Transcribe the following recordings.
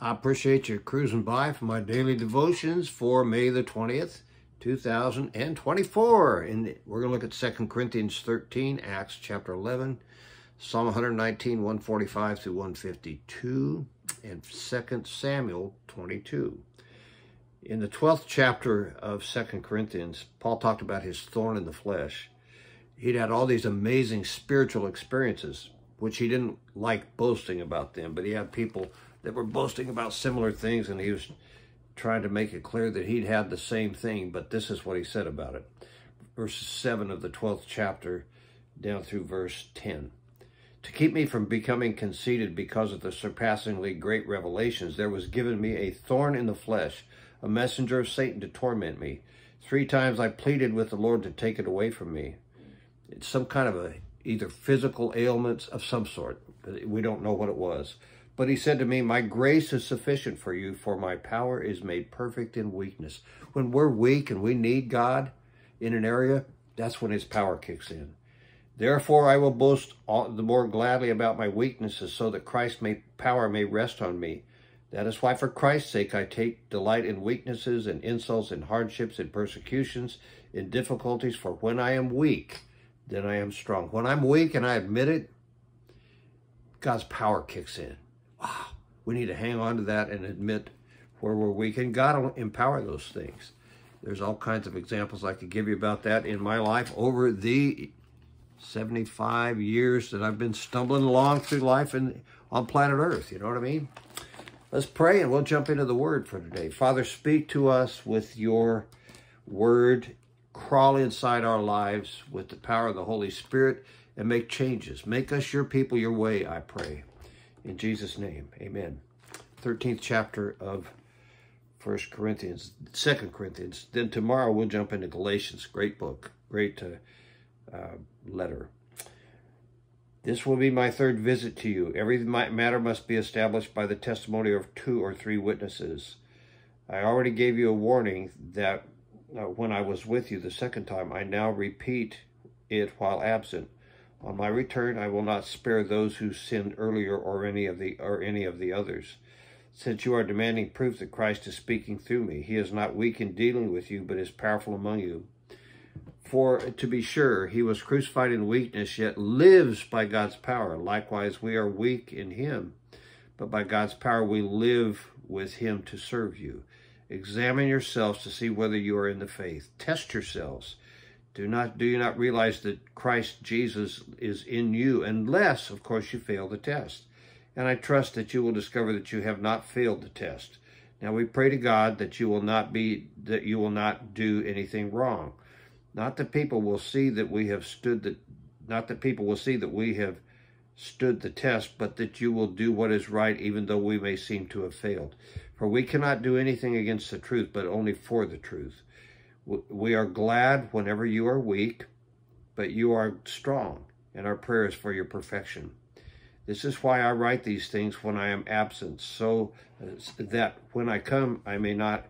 I appreciate you cruising by for my daily devotions for May the 20th, 2024. And we're going to look at 2 Corinthians 13, Acts chapter 11, Psalm 119, 145 through 152, and 2 Samuel 22. In the 12th chapter of 2 Corinthians, Paul talked about his thorn in the flesh. He'd had all these amazing spiritual experiences, which he didn't like boasting about them, but he had people that were boasting about similar things, and he was trying to make it clear that he'd had the same thing, but this is what he said about it. Verse 7 of the 12th chapter down through verse 10. To keep me from becoming conceited because of the surpassingly great revelations, there was given me a thorn in the flesh, a messenger of Satan to torment me. Three times I pleaded with the Lord to take it away from me. It's some kind of a either physical ailments of some sort. We don't know what it was. But he said to me, My grace is sufficient for you, for my power is made perfect in weakness. When we're weak and we need God in an area, that's when his power kicks in. Therefore, I will boast all, the more gladly about my weaknesses, so that Christ's may, power may rest on me. That is why, for Christ's sake, I take delight in weaknesses and insults and hardships and persecutions, in difficulties, for when I am weak, then I am strong. When I'm weak and I admit it, God's power kicks in. Wow. We need to hang on to that and admit where we're weak. And God will empower those things. There's all kinds of examples I could give you about that in my life over the 75 years that I've been stumbling along through life and on planet Earth. You know what I mean? Let's pray and we'll jump into the word for today. Father, speak to us with your word. Crawl inside our lives with the power of the Holy Spirit and make changes. Make us your people your way, I pray. In Jesus' name, amen. 13th chapter of First Corinthians, Second Corinthians. Then tomorrow we'll jump into Galatians. Great book, great uh, uh, letter. This will be my third visit to you. Every matter must be established by the testimony of two or three witnesses. I already gave you a warning that uh, when I was with you the second time, I now repeat it while absent. On my return, I will not spare those who sinned earlier or any of the or any of the others. Since you are demanding proof that Christ is speaking through me, he is not weak in dealing with you, but is powerful among you. For to be sure, he was crucified in weakness, yet lives by God's power. Likewise, we are weak in him, but by God's power we live with him to serve you. Examine yourselves to see whether you are in the faith. Test yourselves. Do not do you not realize that Christ Jesus is in you, unless, of course, you fail the test. And I trust that you will discover that you have not failed the test. Now we pray to God that you will not be that you will not do anything wrong. Not that people will see that we have stood the not that people will see that we have stood the test, but that you will do what is right even though we may seem to have failed. For we cannot do anything against the truth, but only for the truth. We are glad whenever you are weak, but you are strong, and our prayer is for your perfection. This is why I write these things when I am absent, so that when I come, I may not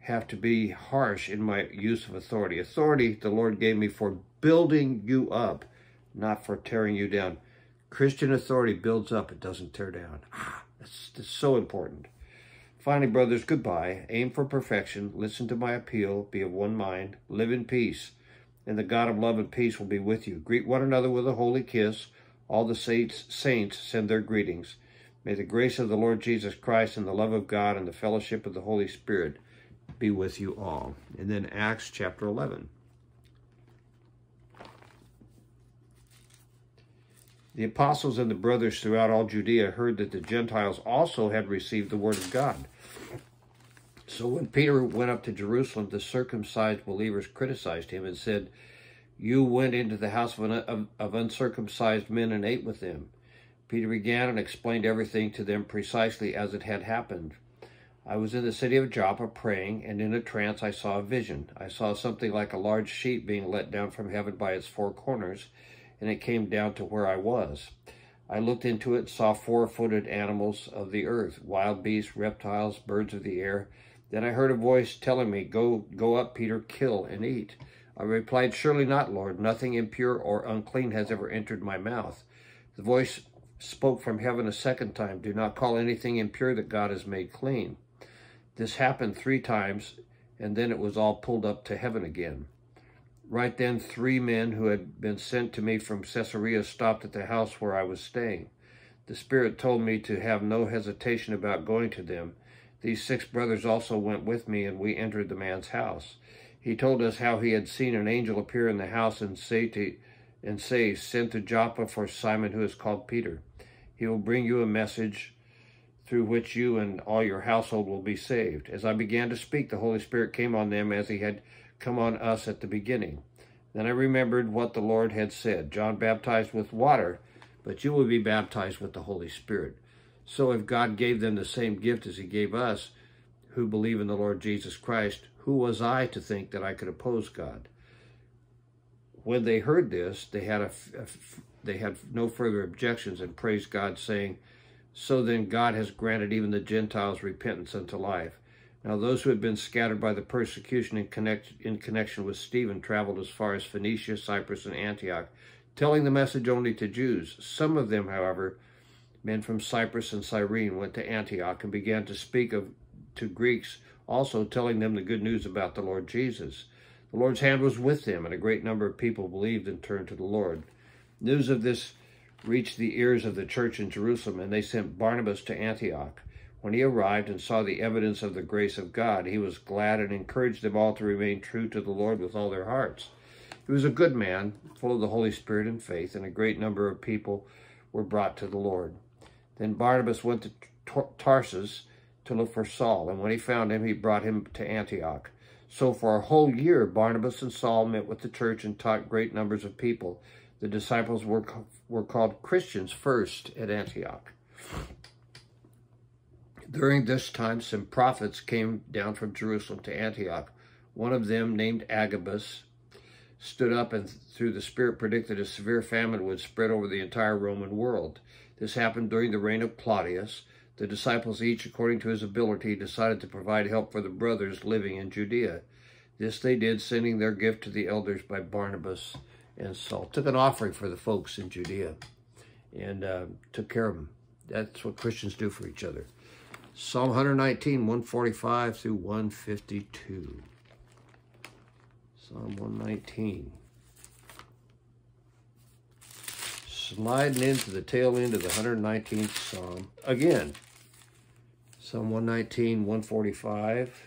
have to be harsh in my use of authority. Authority the Lord gave me for building you up, not for tearing you down. Christian authority builds up, it doesn't tear down. Ah, that's, that's so important. Finally, brothers, goodbye. Aim for perfection. Listen to my appeal. Be of one mind. Live in peace. And the God of love and peace will be with you. Greet one another with a holy kiss. All the saints, saints send their greetings. May the grace of the Lord Jesus Christ and the love of God and the fellowship of the Holy Spirit be with you all. And then Acts chapter 11. The apostles and the brothers throughout all Judea heard that the Gentiles also had received the word of God. So when Peter went up to Jerusalem, the circumcised believers criticized him and said, You went into the house of, of, uncircumcised men and ate with them. Peter began and explained everything to them precisely as it had happened. I was in the city of Joppa praying, and in a trance I saw a vision. I saw something like a large sheet being let down from heaven by its four corners and it came down to where I was. I looked into it, saw four-footed animals of the earth, wild beasts, reptiles, birds of the air. Then I heard a voice telling me, Go, go up, Peter, kill and eat. I replied, Surely not, Lord. Nothing impure or unclean has ever entered my mouth. The voice spoke from heaven a second time, Do not call anything impure that God has made clean. This happened three times, and then it was all pulled up to heaven again. Right then, three men who had been sent to me from Caesarea stopped at the house where I was staying. The Spirit told me to have no hesitation about going to them. These six brothers also went with me, and we entered the man's house. He told us how he had seen an angel appear in the house and say to and say, Send to Joppa for Simon who is called Peter. He will bring you a message through which you and all your household will be saved. As I began to speak, the Holy Spirit came on them as he had come on us at the beginning. Then I remembered what the Lord had said John baptized with water, but you will be baptized with the Holy Spirit. So if God gave them the same gift as he gave us, who believe in the Lord Jesus Christ, who was I to think that I could oppose God? When they heard this, they had a, a they had no further objections and praised God, saying, So then God has granted even the Gentiles repentance unto life. Now those who had been scattered by the persecution in, connect, in connection with Stephen traveled as far as Phoenicia, Cyprus, and Antioch, telling the message only to Jews. Some of them, however, men from Cyprus and Cyrene, went to Antioch and began to speak of to Greeks, also telling them the good news about the Lord Jesus. The Lord's hand was with them, and a great number of people believed and turned to the Lord. News of this reached the ears of the church in Jerusalem, and they sent Barnabas to Antioch. When he arrived and saw the evidence of the grace of God, he was glad and encouraged them all to remain true to the Lord with all their hearts. He was a good man, full of the Holy Spirit and faith, and a great number of people were brought to the Lord. Then Barnabas went to Tarsus to look for Saul, and when he found him, he brought him to Antioch. So for a whole year, Barnabas and Saul met with the church and taught great numbers of people. The disciples were, were called Christians first at Antioch. During this time, some prophets came down from Jerusalem to Antioch. One of them, named Agabus, stood up and through the Spirit predicted a severe famine would spread over the entire Roman world. This happened during the reign of Claudius. The disciples, each according to his ability, decided to provide help for the brothers living in Judea. This they did, sending their gift to the elders by Barnabas and Saul. Took an offering for the folks in Judea and uh, took care of them. That's what Christians do for each other. Psalm 119, 145 through 152. Psalm 119. Sliding into the tail end of the 119th Psalm. Again, Psalm 119, 145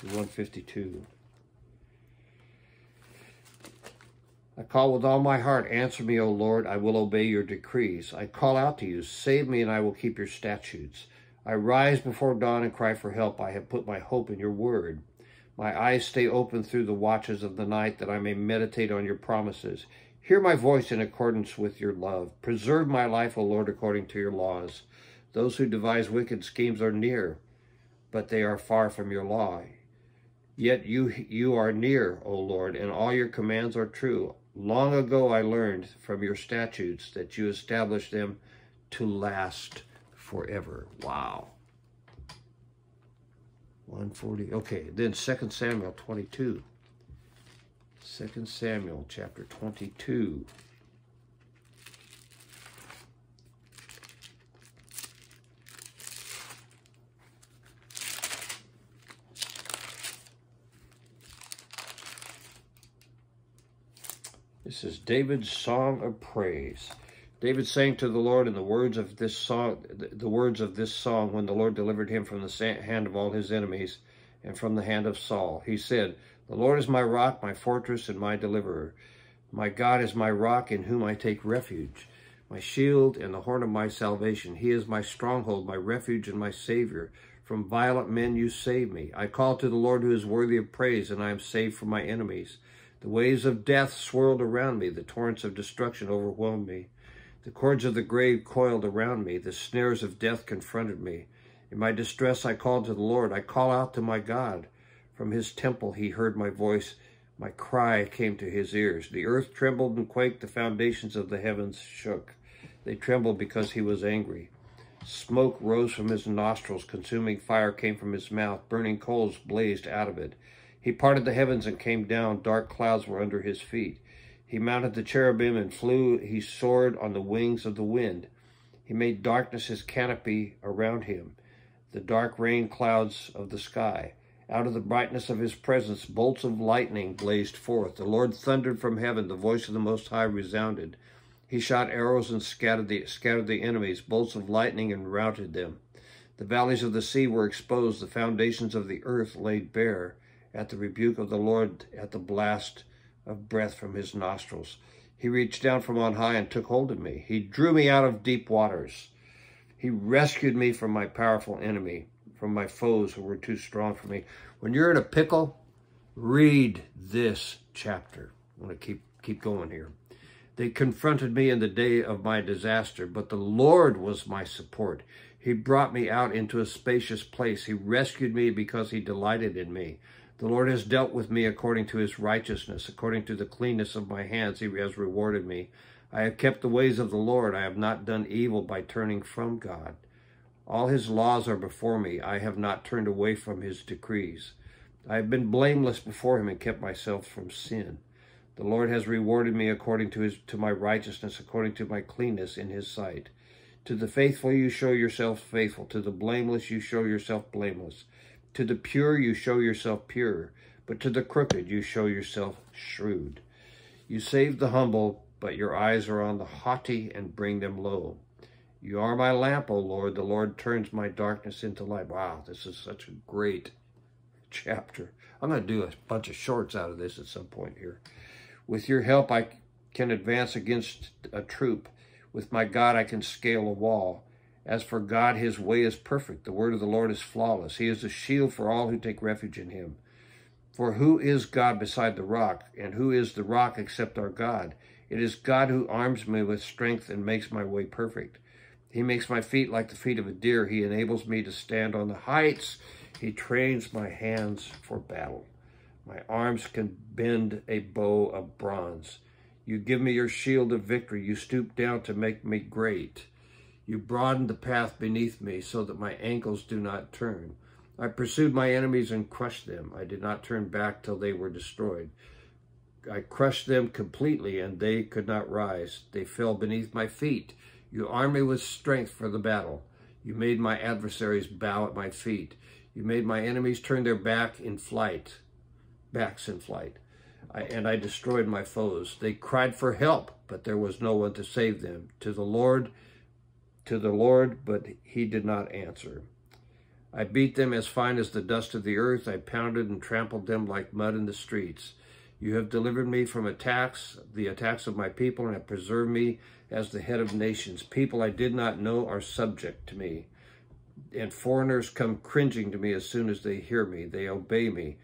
to 152. I call with all my heart, answer me, O Lord, I will obey your decrees. I call out to you, save me, and I will keep your statutes. I rise before dawn and cry for help. I have put my hope in your word. My eyes stay open through the watches of the night that I may meditate on your promises. Hear my voice in accordance with your love. Preserve my life, O Lord, according to your laws. Those who devise wicked schemes are near, but they are far from your law. Yet you, you are near, O Lord, and all your commands are true. Long ago I learned from your statutes that you established them to last forever. Wow. 140. Okay, then 2 Samuel 22. 2 Samuel chapter 22. This is David's song of praise. David sang to the Lord in the words of this song, the words of this song when the Lord delivered him from the hand of all his enemies and from the hand of Saul. He said, The Lord is my rock, my fortress, and my deliverer. My God is my rock in whom I take refuge, my shield and the horn of my salvation. He is my stronghold, my refuge, and my Savior. From violent men you save me. I call to the Lord who is worthy of praise, and I am saved from my enemies. The waves of death swirled around me. The torrents of destruction overwhelmed me. The cords of the grave coiled around me. The snares of death confronted me. In my distress, I called to the Lord. I call out to my God. From his temple, he heard my voice. My cry came to his ears. The earth trembled and quaked. The foundations of the heavens shook. They trembled because he was angry. Smoke rose from his nostrils. Consuming fire came from his mouth. Burning coals blazed out of it. He parted the heavens and came down. Dark clouds were under his feet. He mounted the cherubim and flew. He soared on the wings of the wind. He made darkness his canopy around him, the dark rain clouds of the sky. Out of the brightness of his presence, bolts of lightning blazed forth. The Lord thundered from heaven. The voice of the Most High resounded. He shot arrows and scattered the, scattered the enemies, bolts of lightning and routed them. The valleys of the sea were exposed, the foundations of the earth laid bare at the rebuke of the Lord, at the blast of breath from his nostrils. He reached down from on high and took hold of me. He drew me out of deep waters. He rescued me from my powerful enemy, from my foes who were too strong for me. When you're in a pickle, read this chapter. I want to keep keep going here. They confronted me in the day of my disaster, but the Lord was my support. He brought me out into a spacious place. He rescued me because he delighted in me. The Lord has dealt with me according to his righteousness, according to the cleanness of my hands, he has rewarded me. I have kept the ways of the Lord. I have not done evil by turning from God. All his laws are before me. I have not turned away from his decrees. I have been blameless before him and kept myself from sin. The Lord has rewarded me according to his to my righteousness, according to my cleanness in his sight. To the faithful you show yourself faithful. To the blameless you show yourself blameless. To the pure you show yourself pure, but to the crooked you show yourself shrewd. You save the humble, but your eyes are on the haughty and bring them low. You are my lamp, O Lord. The Lord turns my darkness into light. Wow, this is such a great chapter. I'm going to do a bunch of shorts out of this at some point here. With your help, I can advance against a troop. With my God, I can scale a wall. As for God, his way is perfect. The word of the Lord is flawless. He is a shield for all who take refuge in him. For who is God beside the rock? And who is the rock except our God? It is God who arms me with strength and makes my way perfect. He makes my feet like the feet of a deer. He enables me to stand on the heights. He trains my hands for battle. My arms can bend a bow of bronze. You give me your shield of victory. You stoop down to make me great. You broadened the path beneath me so that my ankles do not turn. I pursued my enemies and crushed them. I did not turn back till they were destroyed. I crushed them completely and they could not rise. They fell beneath my feet. You armed me with strength for the battle. You made my adversaries bow at my feet. You made my enemies turn their back in flight, backs in flight. I, and I destroyed my foes. They cried for help, but there was no one to save them. To the Lord, to the Lord, but he did not answer. I beat them as fine as the dust of the earth. I pounded and trampled them like mud in the streets. You have delivered me from attacks, the attacks of my people, and have preserved me as the head of nations. People I did not know are subject to me. And foreigners come cringing to me as soon as they hear me. They obey me.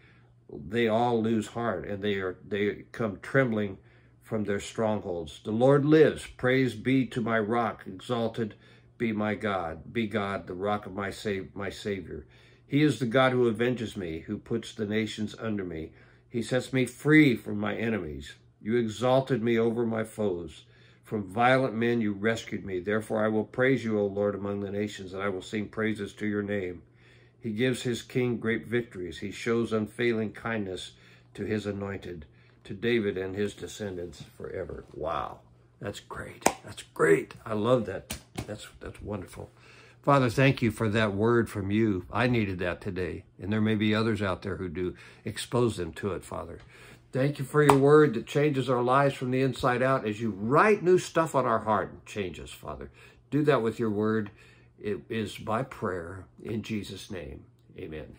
They all lose heart, and they are they come trembling from their strongholds. The Lord lives. Praise be to my rock. Exalted be my God. Be God, the rock of my, save, my Savior. He is the God who avenges me, who puts the nations under me. He sets me free from my enemies. You exalted me over my foes. From violent men you rescued me. Therefore I will praise you, O Lord, among the nations, and I will sing praises to your name. He gives his king great victories. He shows unfailing kindness to his anointed to David and his descendants forever. Wow. That's great. That's great. I love that. That's that's wonderful. Father, thank you for that word from you. I needed that today. And there may be others out there who do. Expose them to it, Father. Thank you for your word that changes our lives from the inside out as you write new stuff on our heart and change us, Father. Do that with your word. It is by prayer in Jesus' name. Amen.